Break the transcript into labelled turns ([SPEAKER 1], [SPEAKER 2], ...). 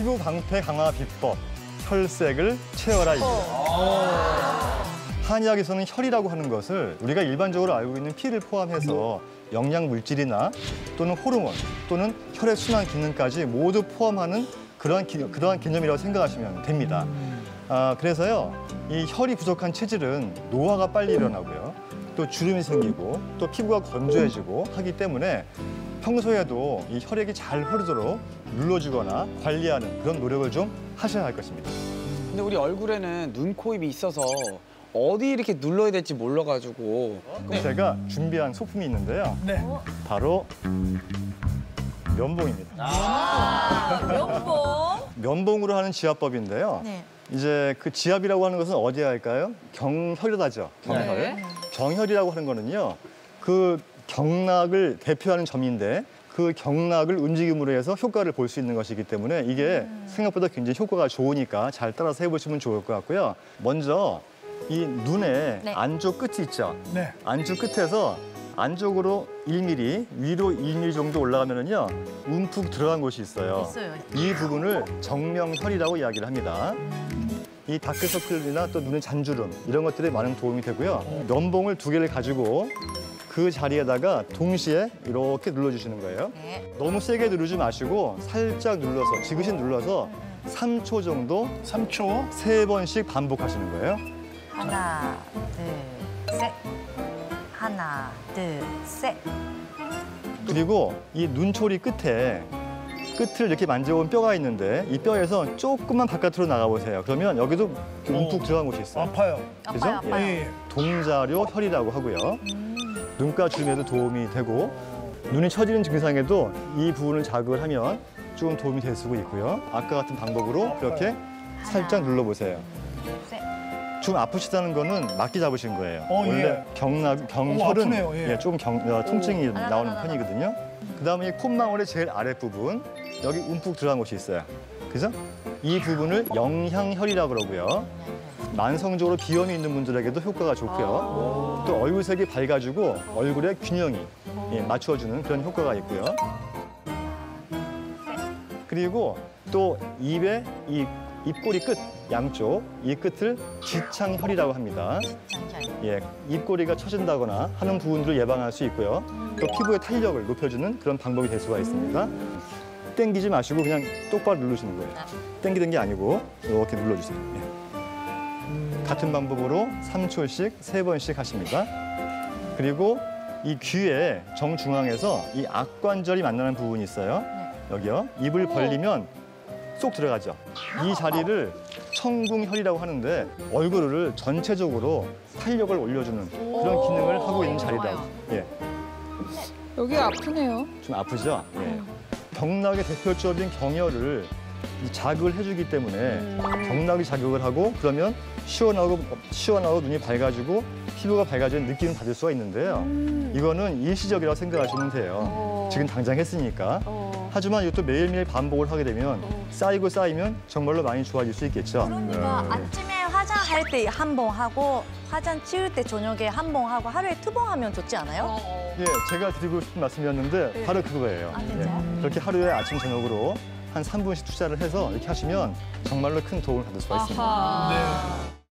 [SPEAKER 1] 피부 방패 강화 비법 혈색을 채워라입니다. 한의학에서는 혈이라고 하는 것을 우리가 일반적으로 알고 있는 피를 포함해서 영양 물질이나 또는 호르몬 또는 혈의 순환 기능까지 모두 포함하는 그러한 기, 그러한 개념이라고 생각하시면 됩니다. 아, 그래서요 이 혈이 부족한 체질은 노화가 빨리 일어나고요 또 주름이 생기고 또 피부가 건조해지고 하기 때문에 평소에도 이 혈액이 잘 흐르도록 눌러주거나 관리하는 그런 노력을 좀 하셔야 할 것입니다.
[SPEAKER 2] 근데 우리 얼굴에는 눈, 코, 입이 있어서 어디 이렇게 눌러야 될지 몰라가지고
[SPEAKER 1] 그럼 제가 준비한 소품이 있는데요.
[SPEAKER 3] 네.
[SPEAKER 1] 바로 면봉입니다.
[SPEAKER 4] 면봉.
[SPEAKER 1] 면봉으로 하는 지압법인데요.
[SPEAKER 4] 네.
[SPEAKER 1] 이제 그 지압이라고 하는 것은 어디에 할까요? 경혈이라죠. 경혈.
[SPEAKER 4] 네.
[SPEAKER 1] 경혈이라고 하는 거는요. 그 경락을 대표하는 점인데 그 경락을 움직임으로 해서 효과를 볼 수 있는 것이기 때문에 이게 생각보다 굉장히 효과가 좋으니까 잘 따라서 해보시면 좋을 것 같고요. 먼저 이 눈의
[SPEAKER 4] 네.
[SPEAKER 1] 안쪽 끝이 있죠.
[SPEAKER 3] 네.
[SPEAKER 1] 안쪽 끝에서 안쪽으로 1mm, 위로 1mm 정도 올라가면은요 움푹 들어간 곳이 있어요.
[SPEAKER 4] 있어요.
[SPEAKER 1] 이 부분을 정명혈이라고 이야기를 합니다. 이 다크서클이나 또 눈의 잔주름 이런 것들에 많은 도움이 되고요. 면봉을 두 개를 가지고 그 자리에다가 동시에 이렇게 눌러주시는 거예요.
[SPEAKER 4] 네.
[SPEAKER 1] 너무 세게 누르지 마시고 살짝 눌러서 지그시 눌러서 3초 정도
[SPEAKER 3] 3초.
[SPEAKER 1] 세 번씩 반복하시는 거예요.
[SPEAKER 4] 하나, 둘, 셋. 하나, 둘, 셋.
[SPEAKER 1] 그리고 이 눈초리 끝에 끝을 이렇게 만져본 뼈가 있는데 이 뼈에서 조금만 바깥으로 나가보세요. 그러면 여기도 움푹
[SPEAKER 3] 어.
[SPEAKER 1] 들어간 곳이 있어요.
[SPEAKER 3] 아파요.
[SPEAKER 1] 그죠?
[SPEAKER 4] 아파요, 아파요.
[SPEAKER 3] 예.
[SPEAKER 1] 동자료 혈이라고 하고요. 눈가 주름에도 도움이 되고 눈이 처지는 증상에도 이 부분을 자극을 하면 조금 도움이 될 수가 있고요. 아까 같은 방법으로 이렇게 살짝 눌러보세요.
[SPEAKER 4] 셋.
[SPEAKER 1] 좀 아프시다는 거는 맞게 잡으신 거예요.
[SPEAKER 3] 어, 예.
[SPEAKER 1] 원래 경락, 경혈은
[SPEAKER 3] 아프네요, 예.
[SPEAKER 1] 좀 경, 어, 통증이
[SPEAKER 4] 오.
[SPEAKER 1] 나오는
[SPEAKER 4] 아,
[SPEAKER 1] 편이거든요. 그다음에 이 콧망울의 제일 아랫 부분 여기 움푹 들어간 곳이 있어요. 그죠? 이 부분을 영향혈이라고 그러고요. 만성적으로 비염이 있는 분들에게도 효과가 좋고요. 또 얼굴색이 밝아지고 얼굴의 균형이 예, 맞춰주는 그런 효과가 있고요. 그리고 또 입의 이 입꼬리 끝 양쪽 이 끝을 기창혈이라고 합니다. 예, 입꼬리가 처진다거나 하는 부분들을 예방할 수 있고요. 또 피부의 탄력을 높여주는 그런 방법이 될 수가 있습니다. 땡기지 마시고 그냥 똑바로 누르시는 거예요. 땡기는 게 아니고 이렇게 눌러주세요. 예. 같은 방법으로 3초씩 세번씩 하십니다. 그리고 이 귀의 정중앙에서 이 악관절이 만나는 부분이 있어요. 여기요. 입을 벌리면 쏙 들어가죠. 이 자리를 청궁혈이라고 하는데 얼굴을 전체적으로 탄력을 올려주는 그런 기능을 하고 있는 자리라고. 예.
[SPEAKER 5] 여기 아프네요.
[SPEAKER 1] 좀 아프죠? 예. 경락의 대표적인 경혈을 이 자극을 해주기 때문에 경락이 자극을 하고 그러면 시원하고 시원하고 눈이 밝아지고 피부가 밝아지는 느낌을 받을 수가 있는데요. 이거는 일시적이라고 생각하시면 돼요. 지금 당장 했으니까. 하지만 이것도 매일매일 반복을 하게 되면 쌓이고 쌓이면 정말로 많이 좋아질 수 있겠죠.
[SPEAKER 4] 그러니까
[SPEAKER 1] 네.
[SPEAKER 4] 아침에 화장할 때 한 번 하고 화장 치울 때 저녁에 한 번 하고 하루에 두 번 하면 좋지 않아요?
[SPEAKER 1] 예, 제가 드리고 싶은 말씀이었는데 바로 그거예요.
[SPEAKER 4] 아, 진짜요?
[SPEAKER 1] 예, 그렇게 하루에 아침 저녁으로 한 3분씩 투자를 해서 이렇게 하시면 정말로 큰 도움을 받을 수가 있습니다.
[SPEAKER 5] 아하.
[SPEAKER 3] 네.